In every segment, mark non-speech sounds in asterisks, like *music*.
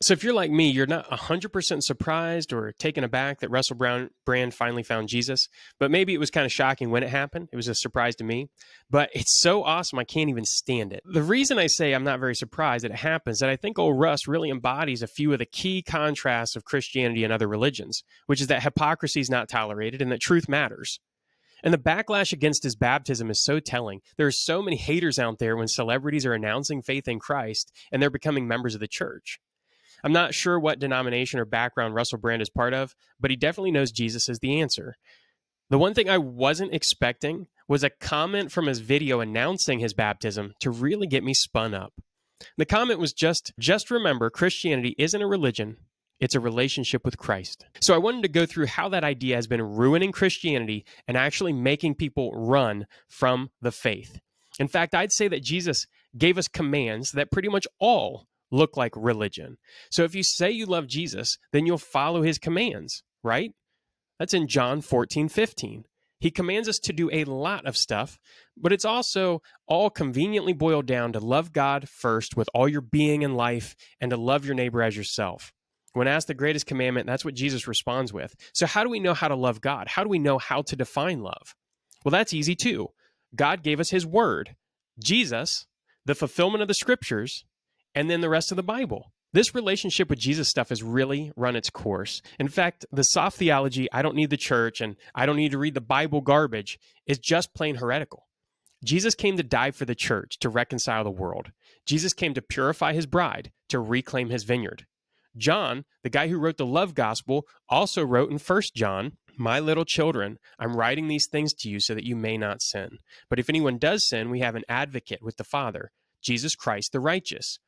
So if you're like me, you're not 100% surprised or taken aback that Russell Brown Brand finally found Jesus, but maybe it was kind of shocking when it happened. It was a surprise to me, but it's so awesome I can't even stand it. The reason I say I'm not very surprised that it happens that I think old Russ really embodies a few of the key contrasts of Christianity and other religions, which is that hypocrisy is not tolerated and that truth matters. And the backlash against his baptism is so telling. There are so many haters out there when celebrities are announcing faith in Christ and they're becoming members of the church. I'm not sure what denomination or background Russell Brand is part of, but he definitely knows Jesus is the answer. The one thing I wasn't expecting was a comment from his video announcing his baptism to really get me spun up. The comment was just just remember Christianity isn't a religion, it's a relationship with Christ. So I wanted to go through how that idea has been ruining Christianity and actually making people run from the faith. In fact, I'd say that Jesus gave us commands that pretty much all look like religion. So if you say you love Jesus, then you'll follow his commands, right? That's in John 14, 15. He commands us to do a lot of stuff, but it's also all conveniently boiled down to love God first with all your being and life and to love your neighbor as yourself. When asked the greatest commandment, that's what Jesus responds with. So, how do we know how to love God? How do we know how to define love? Well, that's easy too. God gave us his word. Jesus, the fulfillment of the scriptures, and then the rest of the Bible. This relationship with Jesus stuff has really run its course. In fact, the soft theology, I don't need the church and I don't need to read the Bible garbage, is just plain heretical. Jesus came to die for the church to reconcile the world. Jesus came to purify his bride, to reclaim his vineyard. John, the guy who wrote the love gospel, also wrote in 1 John, My little children, I'm writing these things to you so that you may not sin. But if anyone does sin, we have an advocate with the Father, Jesus Christ the righteous.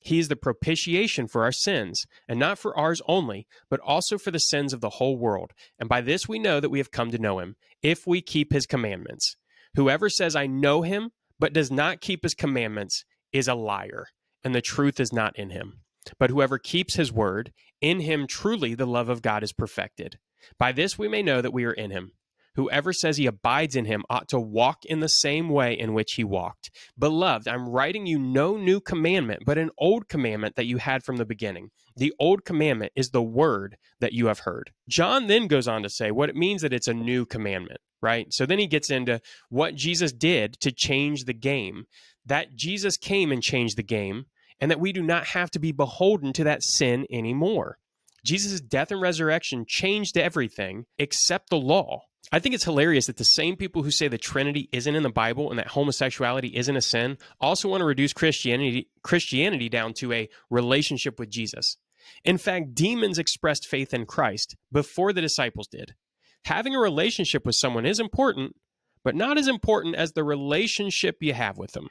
He is the propitiation for our sins, and not for ours only, but also for the sins of the whole world. And by this we know that we have come to know him, if we keep his commandments. Whoever says, I know him, but does not keep his commandments, is a liar, and the truth is not in him. But whoever keeps his word, in him truly the love of God is perfected. By this we may know that we are in him. Whoever says he abides in him ought to walk in the same way in which he walked. Beloved, I'm writing you no new commandment, but an old commandment that you had from the beginning. The old commandment is the word that you have heard. John then goes on to say what it means that it's a new commandment, right? So then he gets into what Jesus did to change the game, that Jesus came and changed the game, and that we do not have to be beholden to that sin anymore. Jesus' death and resurrection changed everything except the law. I think it's hilarious that the same people who say the Trinity isn't in the Bible and that homosexuality isn't a sin also want to reduce Christianity Christianity down to a relationship with Jesus. In fact, demons expressed faith in Christ before the disciples did. Having a relationship with someone is important, but not as important as the relationship you have with them.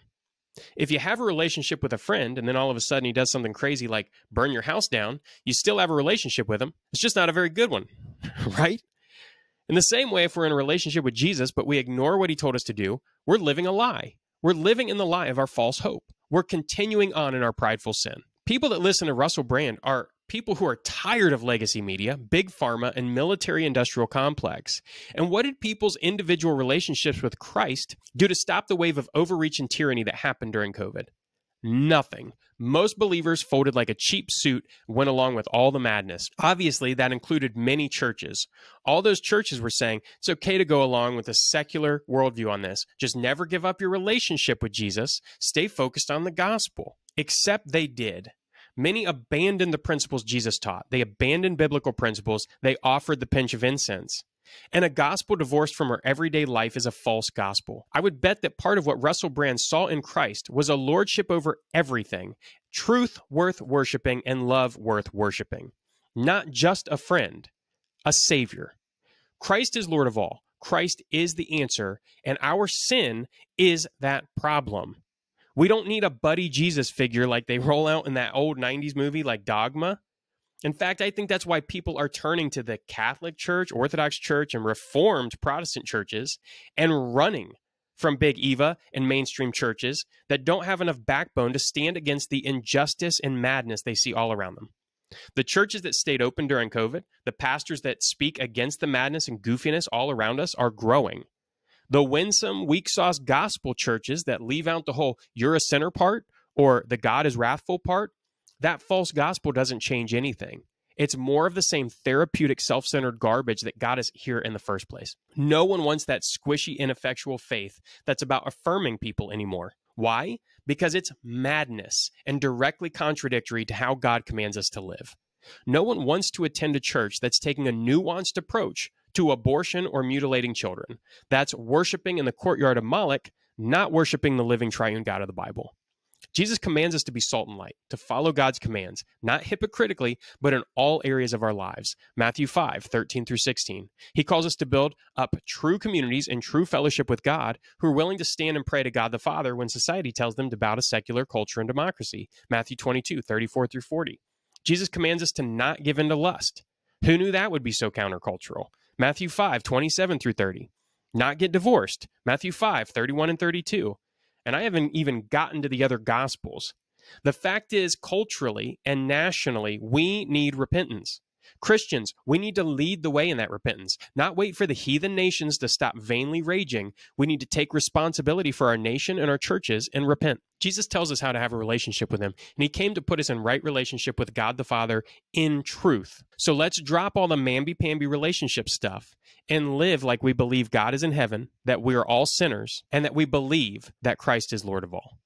If you have a relationship with a friend and then all of a sudden he does something crazy like burn your house down, you still have a relationship with him. It's just not a very good one, *laughs* right? In the same way, if we're in a relationship with Jesus, but we ignore what he told us to do, we're living a lie. We're living in the lie of our false hope. We're continuing on in our prideful sin. People that listen to Russell Brand are people who are tired of legacy media, big pharma, and military industrial complex. And what did people's individual relationships with Christ do to stop the wave of overreach and tyranny that happened during COVID? Nothing. Most believers folded like a cheap suit, went along with all the madness. Obviously, that included many churches. All those churches were saying it's okay to go along with a secular worldview on this. Just never give up your relationship with Jesus. Stay focused on the gospel. Except they did. Many abandoned the principles Jesus taught. They abandoned biblical principles. They offered the pinch of incense. And a gospel divorced from our everyday life is a false gospel. I would bet that part of what Russell Brand saw in Christ was a lordship over everything, truth worth worshiping, and love worth worshiping. Not just a friend, a savior. Christ is Lord of all. Christ is the answer, and our sin is that problem. We don't need a buddy Jesus figure like they roll out in that old 90s movie like Dogma. In fact, I think that's why people are turning to the Catholic Church, Orthodox Church, and Reformed Protestant churches and running from Big Eva and mainstream churches that don't have enough backbone to stand against the injustice and madness they see all around them. The churches that stayed open during COVID, the pastors that speak against the madness and goofiness all around us are growing. The winsome, weak sauce gospel churches that leave out the whole you're a sinner part or the God is wrathful part That false gospel doesn't change anything. It's more of the same therapeutic, self centered garbage that got us here in the first place. No one wants that squishy, ineffectual faith that's about affirming people anymore. Why? Because it's madness and directly contradictory to how God commands us to live. No one wants to attend a church that's taking a nuanced approach to abortion or mutilating children. That's worshiping in the courtyard of Moloch, not worshiping the living triune God of the Bible. Jesus commands us to be salt and light, to follow God's commands, not hypocritically, but in all areas of our lives. Matthew 5, 13 through 16. He calls us to build up true communities and true fellowship with God who are willing to stand and pray to God the Father when society tells them to bow to secular culture and democracy. Matthew 22, 34 through 40. Jesus commands us to not give in to lust. Who knew that would be so countercultural? Matthew 5, 27 through 30. Not get divorced. Matthew 5, 31 and 32 and I haven't even gotten to the other gospels. The fact is, culturally and nationally, we need repentance. Christians, we need to lead the way in that repentance, not wait for the heathen nations to stop vainly raging. We need to take responsibility for our nation and our churches and repent. Jesus tells us how to have a relationship with Him, and He came to put us in right relationship with God the Father in truth. So let's drop all the mamby pamby relationship stuff and live like we believe God is in heaven, that we are all sinners, and that we believe that Christ is Lord of all.